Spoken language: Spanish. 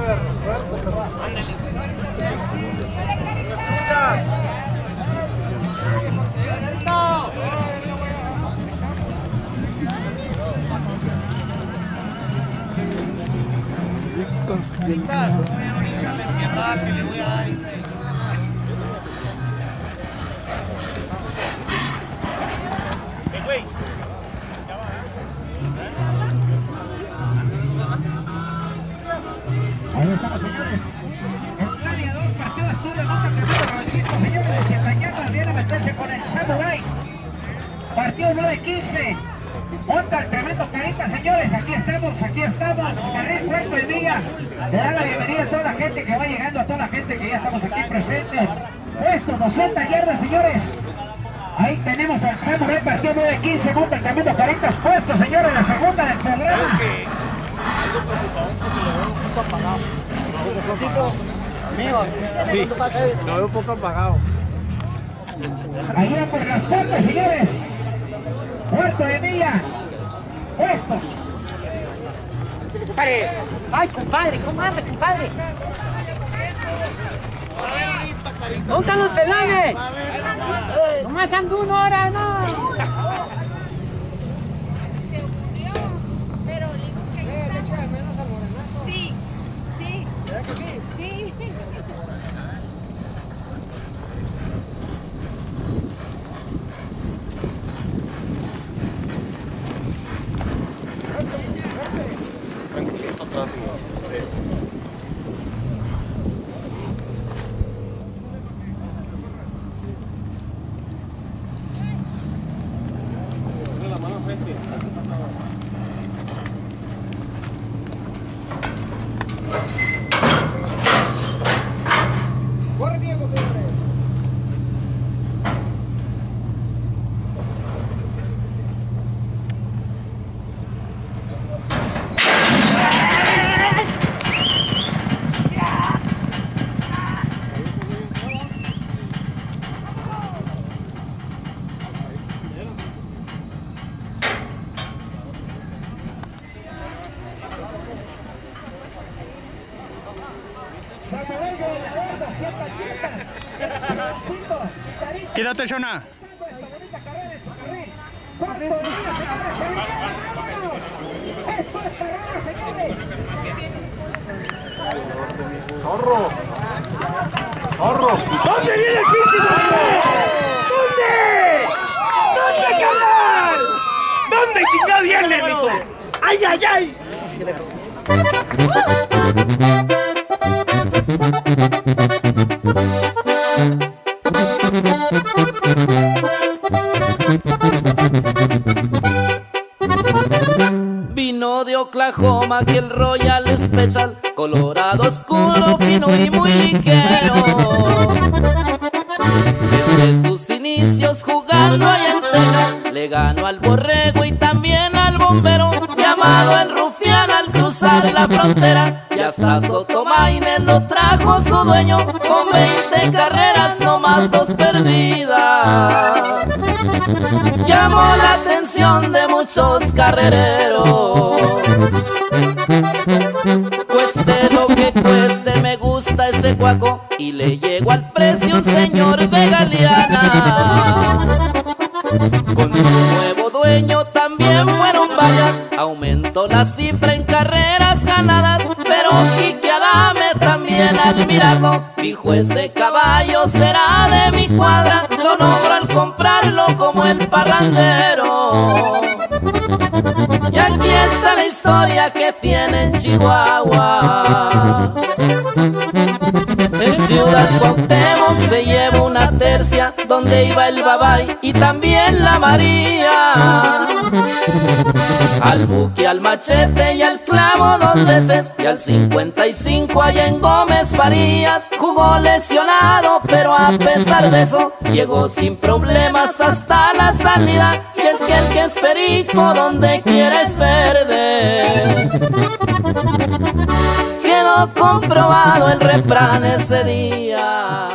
Víctor. Víctor. Ahí estamos, señores. El gladiador partió azul de nota señores. Y Cañata viene a meterse con el Samurai. Partido 9-15. Monta el tremendo carita, señores. Aquí estamos, aquí estamos. Carril Puerto el día. Le da la bienvenida a toda la gente que va llegando, a toda la gente que ya estamos aquí presentes. Esto, 200 yardas, señores. Ahí tenemos al Samurai, partido 9-15. Monta el tremendo caritas puesto, señores. La segunda del programa. Lo veo un poco apagado. Allá por las puertas, señores. Puerto de. Puestos. Ay, compadre, ¿cómo anda, compadre? ¿Dónde están los pedales? Nomás ando una hora, no. Sí, Back at Esto es carrera, señores. ¿Dónde viene el pinche ¿Dónde? ¿Dónde, carnal? ¿Dónde chingado viene, mijo? ¡Ay, ay, ay! Vino de Oklahoma que el Royal Special, colorado oscuro, fino y muy ligero. Desde sus inicios jugando allá en le ganó al borrego y también al bombero, llamado el rufián al cruzar la frontera. Y hasta Sotomaine lo trajo su dueño, con 20 carreras, no más dos perdidas llamó la atención de muchos carrereros. Y le llegó al precio un señor de Galeana. Con su nuevo dueño también fueron varias, aumentó la cifra en carreras ganadas, pero Quique Adame también al dijo ese caballo será de mi cuadra, lo nombro al comprarlo como el parrandero. Y aquí está la historia que tiene en Chihuahua. Ciudad Cuauhtémoc se lleva una tercia donde iba el babay y también la María. Al buque, al machete y al clavo dos veces y al 55 allá en Gómez Farías. Jugó lesionado pero a pesar de eso llegó sin problemas hasta la salida. Y es que el que es perico donde quiera es verde comprobado el refrán ese día.